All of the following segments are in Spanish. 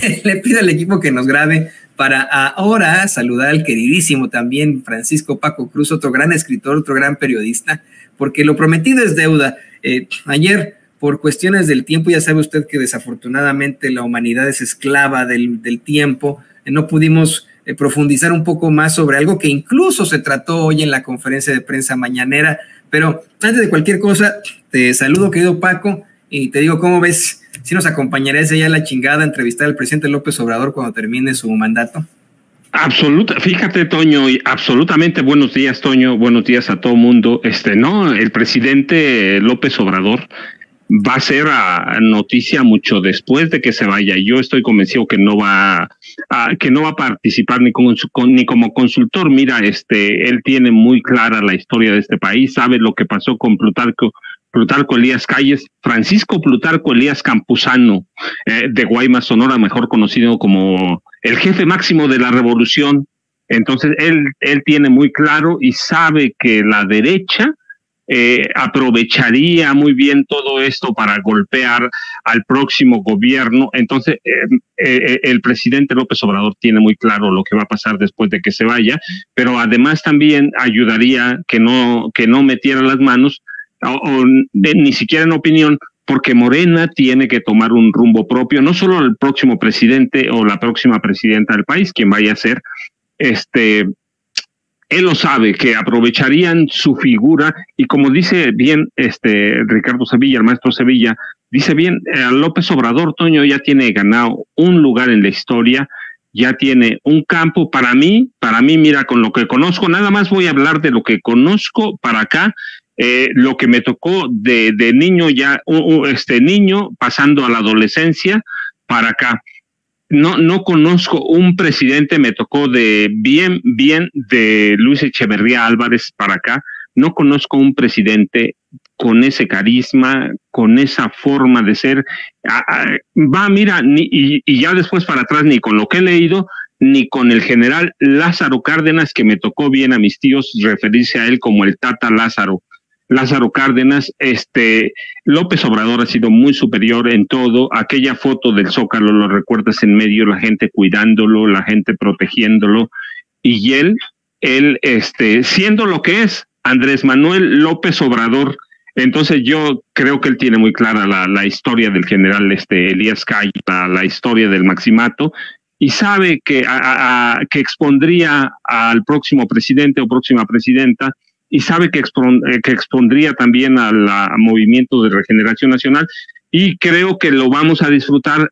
le pido al equipo que nos grabe para ahora saludar al queridísimo también Francisco Paco Cruz, otro gran escritor, otro gran periodista, porque lo prometido es deuda. Eh, ayer, por cuestiones del tiempo, ya sabe usted que desafortunadamente la humanidad es esclava del, tiempo, no pudimos eh, profundizar un poco más sobre algo que incluso se trató hoy en la conferencia de prensa mañanera. Pero antes de cualquier cosa, te saludo, querido Paco, y te digo, ¿cómo ves? Si nos acompañarías allá a la chingada a entrevistar al presidente López Obrador cuando termine su mandato. Absoluta, fíjate, Toño, y absolutamente buenos días, Toño, buenos días a todo mundo. Este, no, el presidente López Obrador va a ser a, noticia mucho después de que se vaya. Yo estoy convencido que no va a, que no va a participar ni como ni como consultor. Mira, este, él tiene muy clara la historia de este país, sabe lo que pasó con Plutarco Plutarco Elías Calles, Francisco Plutarco Elías Campuzano, eh, de Guaymas, Sonora, mejor conocido como el jefe máximo de la revolución. Entonces, él, él tiene muy claro y sabe que la derecha eh, aprovecharía muy bien todo esto para golpear al próximo gobierno. Entonces, eh, el presidente López Obrador tiene muy claro lo que va a pasar después de que se vaya, pero además también ayudaría que no, que no metiera las manos o, ni siquiera en opinión, porque Morena tiene que tomar un rumbo propio, no solo el próximo presidente o la próxima presidenta del país, quien vaya a ser, este, él lo sabe, que aprovecharían su figura y como dice bien este Ricardo Sevilla, el maestro Sevilla, dice bien, eh, López Obrador, Toño, ya tiene ganado un lugar en la historia, ya tiene un campo para mí, para mí, mira, con lo que conozco, nada más voy a hablar de lo que conozco para acá eh, lo que me tocó de, de niño ya, este niño pasando a la adolescencia para acá. No, no conozco un presidente, me tocó de bien, bien de Luis Echeverría Álvarez para acá. No conozco un presidente con ese carisma, con esa forma de ser. va, mira, y, ya después para atrás, ni con lo que he leído, ni con el general Lázaro Cárdenas, que me tocó bien a mis tíos referirse a él como el Tata Lázaro. Lázaro Cárdenas, este López Obrador ha sido muy superior en todo. Aquella foto del Zócalo, lo recuerdas en medio, la gente cuidándolo, la gente protegiéndolo, y él, él, este, siendo lo que es Andrés Manuel López Obrador. Entonces yo creo que él tiene muy clara la, la historia del general este, Elías Calle, la, historia del Maximato, y sabe que, que expondría al próximo presidente o próxima presidenta y sabe que, eh, que expondría también al movimiento de regeneración nacional y creo que lo vamos a disfrutar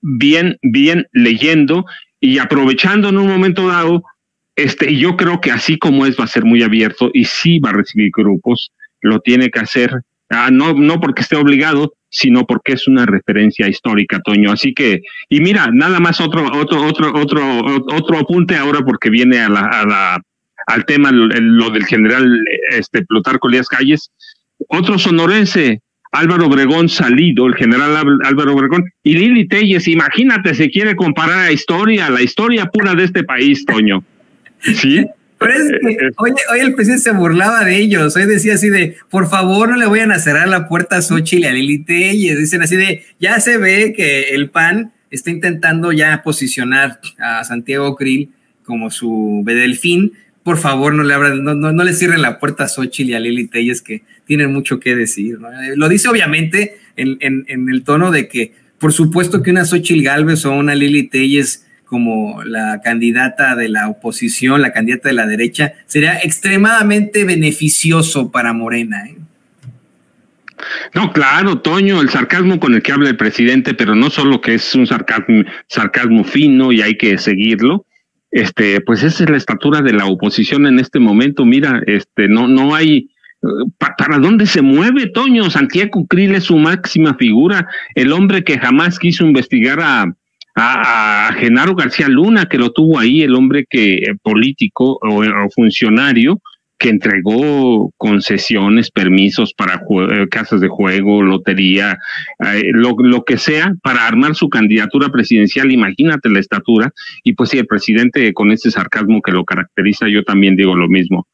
bien, bien leyendo y aprovechando en un momento dado, este, yo creo que así como es va a ser muy abierto y sí va a recibir grupos, lo tiene que hacer, ah, no, no porque esté obligado, sino porque es una referencia histórica, Toño. Así que, y mira, nada más otro, otro, otro, otro, otro apunte ahora porque viene a la, a la al tema, lo del general este, Plutarco Elías Calles. Otro sonorense, Álvaro Obregón Salido, el general Álvaro Obregón, y Lili Telles, imagínate, se quiere comparar a historia, la historia pura de este país, Toño. ¿Sí? Pero es que eh, eh. hoy, el presidente se burlaba de ellos, hoy decía así de, por favor no le vayan a cerrar la puerta a Xochitl y a Lili Telles, dicen así de, ya se ve que el PAN está intentando ya posicionar a Santiago Krill como su bedelfín, por favor no le abran, no, no, le cierren la puerta a Xochitl y a Lili Telles que tienen mucho que decir. Eh, lo dice obviamente en, en, el tono de que, por supuesto que una Xochitl Galvez o una Lili Telles como la candidata de la oposición, la candidata de la derecha, sería extremadamente beneficioso para Morena. ¿eh? No, claro, Toño, el sarcasmo con el que habla el presidente, pero no solo que es un sarcasmo fino y hay que seguirlo, este, pues esa es la estatura de la oposición en este momento. Mira, este, no, no hay, ¿Para dónde se mueve Toño? Santiago Krill es su máxima figura, el hombre que jamás quiso investigar a, a, Genaro García Luna, que lo tuvo ahí, el hombre que eh, político o funcionario que entregó concesiones, permisos para eh, casas de juego, lotería, eh, lo, que sea, para armar su candidatura presidencial. Imagínate la estatura. Y pues sí, el presidente con ese sarcasmo que lo caracteriza, yo también digo lo mismo.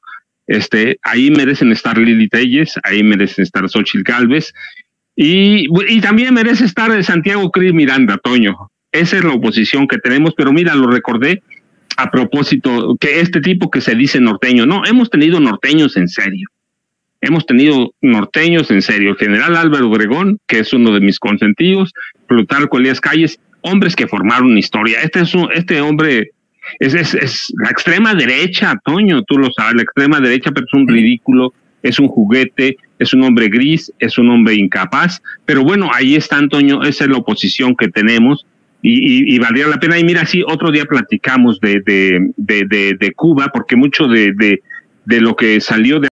Este, ahí merecen estar Lili Telles, ahí merecen estar Xochitl Galvez, y, y también merece estar Santiago Cris Miranda, Toño. Esa es la oposición que tenemos, pero mira, lo recordé a propósito, que este tipo que se dice norteño, no, hemos tenido norteños en serio. Hemos tenido norteños en serio. General Álvaro Obregón, que es uno de mis consentidos, Plutarco Elías Calles, hombres que formaron historia. Este es un, este hombre es, es, es, la extrema derecha, Toño, tú lo sabes, la extrema derecha, pero es un ridículo, es un juguete, es un hombre gris, es un hombre incapaz. Pero bueno, ahí está, Antonio, esa es la oposición que tenemos y, y, y valdría la pena. Y mira, sí, otro día platicamos de, de, de, de, Cuba, porque mucho de lo que salió de